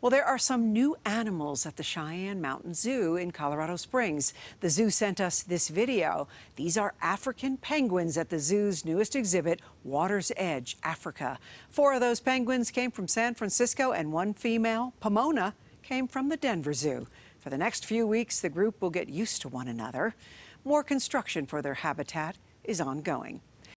Well, there are some new animals at the Cheyenne Mountain Zoo in Colorado Springs. The zoo sent us this video. These are African penguins at the zoo's newest exhibit, Water's Edge, Africa. Four of those penguins came from San Francisco, and one female, Pomona, came from the Denver Zoo. For the next few weeks, the group will get used to one another. More construction for their habitat is ongoing.